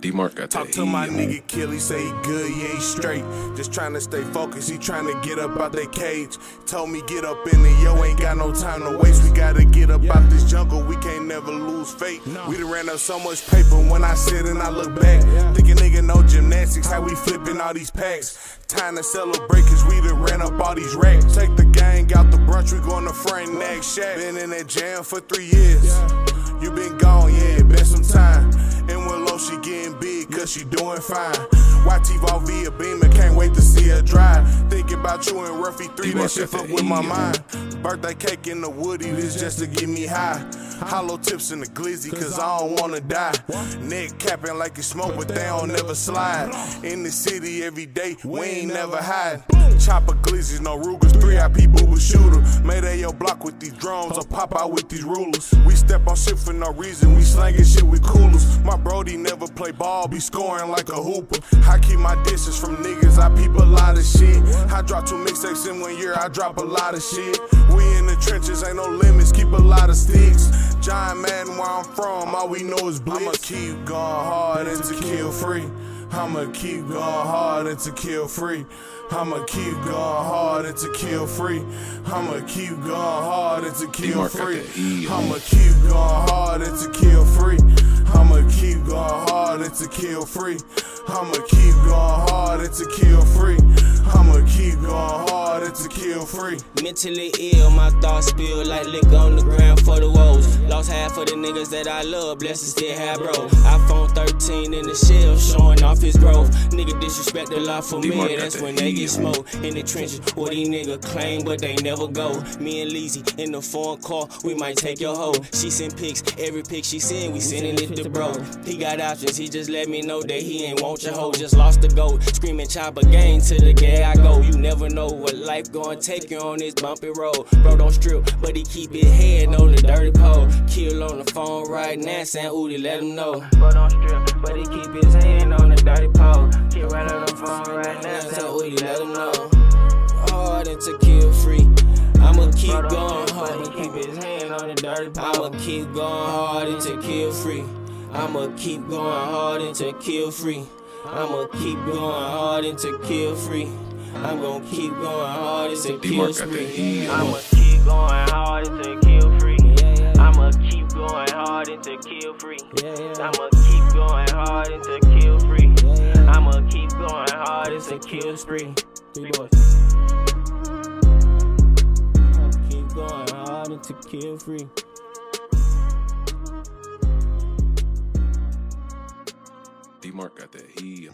D-Mark Talk to my nigga Kill, he say he good, yeah, he straight. Just trying to stay focused, he trying to get up out that cage. Told me get up in it, yo, ain't got no time to waste. We gotta get up out this jungle, we can't never lose faith. We done ran up so much paper when I sit and I look back. Thinking nigga know gymnastics, how we flipping all these packs. Time to celebrate, cause we done ran up all these racks. Take the gang out the brunch, we going to Frank Nag Shack. Been in that jam for three years. You been gone, getting big, cause she doing fine. YT Valvia Beamer, can't wait to see her drive. Thinking about you and Ruffy 3, that shit fuck with my mind. Birthday cake in the woody, this just to get me high. Hollow tips in the glizzy, cause I don't wanna die. Neck capping like it's smoke, but they don't never slide. In the city every day, we ain't never hide. Chopper glizzies, no Rugers, 3 IP booba shooter. Made your block with these drones, or pop out with these rulers. We step on shit for no reason, we slanging shit with coolers. My Brody never play ball, be scoring like a hooper. I keep my distance from niggas, I peep a lot of shit. I drop two mixtapes in one year, I drop a lot of shit. We in the trenches, ain't no limits, keep a lot of sticks. Giant man, where I'm from, all we know is blitz. I'ma keep going hard and to kill free. I'ma keep going hard and to kill free. I'ma keep going hard and to kill free. I'ma keep going hard and to kill free. I'ma keep going hard and to kill free. I'ma keep going hard and to kill free. I'ma keep going hard and to kill free. I'ma keep going hard and to kill free. Mentally ill, my thoughts spill like liquor on the ground for the woes. Lost half of the niggas that I love, blessings still have bro. iPhone 13 in the shell, showing off his growth. Nigga disrespect the law for me, that's that when they get smoked. In the trenches, what these niggas claim, but they never go. Me and Leezy in the foreign car, we might take your hoe. She send pics, every pic she send, we sending it to bro. He got options, he just let me know that he ain't want your hoe. Just lost the goat, screaming chopper gang to the gay I go. You never know what life gon' take you on this bumpy road. Bro don't strip, but he keep his head on the dirty pole. Kill on the phone right now, San Udi, let him know. Bro don't strip, but he keep his hand on the dirty pole. Kill right on the phone right now, San Udi, let him know. Hard and to kill free. I'ma keep going hard. Keep his hand on the dirty pole. I'ma keep going hard to kill free. I'ma keep going hard to kill free. I'ma keep going hard to kill free. I'm gonna keep going hard and to kill D-Mark got that free. I'ma keep going hard and to kill free. I'ma keep going hard and to kill free. I'ma keep going hard and to kill free. I'ma keep going hard and to kill spree. Three boys. I'ma keep going hard and to kill free. D-Mark got that heat.